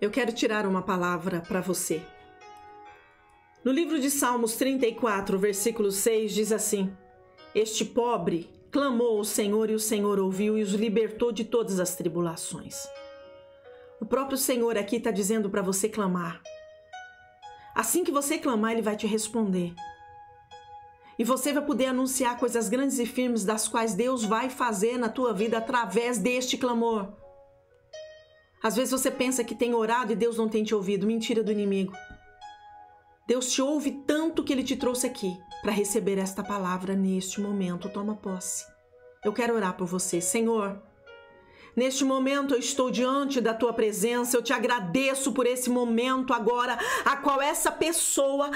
eu quero tirar uma palavra para você. No livro de Salmos 34, versículo 6, diz assim: Este pobre clamou ao Senhor e o Senhor ouviu e os libertou de todas as tribulações. O próprio Senhor aqui está dizendo para você clamar. Assim que você clamar, Ele vai te responder. E você vai poder anunciar coisas grandes e firmes das quais Deus vai fazer na tua vida através deste clamor. Às vezes você pensa que tem orado e Deus não tem te ouvido. Mentira do inimigo. Deus te ouve tanto que ele te trouxe aqui para receber esta palavra neste momento. Toma posse. Eu quero orar por você. Senhor, Neste momento eu estou diante da tua presença, eu te agradeço por esse momento agora, a qual essa pessoa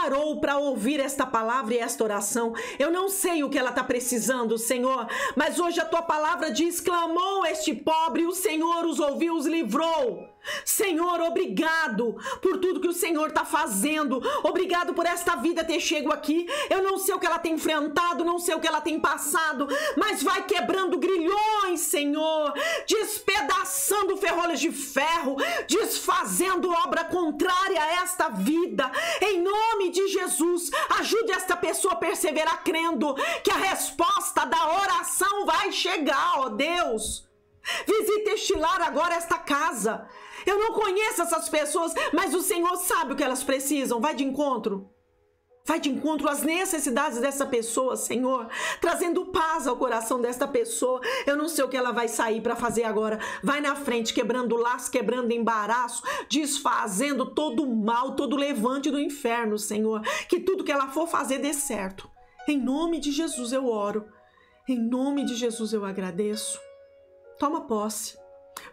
parou para ouvir esta palavra e esta oração. Eu não sei o que ela está precisando, Senhor, mas hoje a tua palavra diz: clamou este pobre, o Senhor os ouviu, os livrou. Senhor, obrigado por tudo que o Senhor está fazendo. Obrigado por esta vida ter chego aqui. Eu não sei o que ela tem enfrentado, não sei o que ela tem passado, mas vai quebrando grilhões, Senhor, despedaçando ferrolhos de ferro, desfazendo obra contrária a esta vida. Em nome de Jesus, ajude esta pessoa a perseverar crendo que a resposta da oração vai chegar, ó Deus. Visite este lar agora, esta casa. Eu não conheço essas pessoas, mas o Senhor sabe o que elas precisam. Vai de encontro. Vai de encontro às necessidades dessa pessoa, Senhor, trazendo paz ao coração desta pessoa. Eu não sei o que ela vai sair para fazer agora. Vai na frente, quebrando laço, quebrando embaraço, desfazendo todo o mal, todo o levante do inferno, Senhor. Que tudo que ela for fazer dê certo. Em nome de Jesus eu oro. Em nome de Jesus eu agradeço. Toma posse.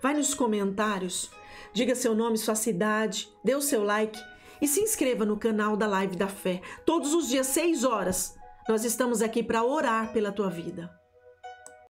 Vai nos comentários diga seu nome, sua cidade, dê o seu like e se inscreva no canal da Live da Fé. Todos os dias, 6 horas, nós estamos aqui para orar pela tua vida.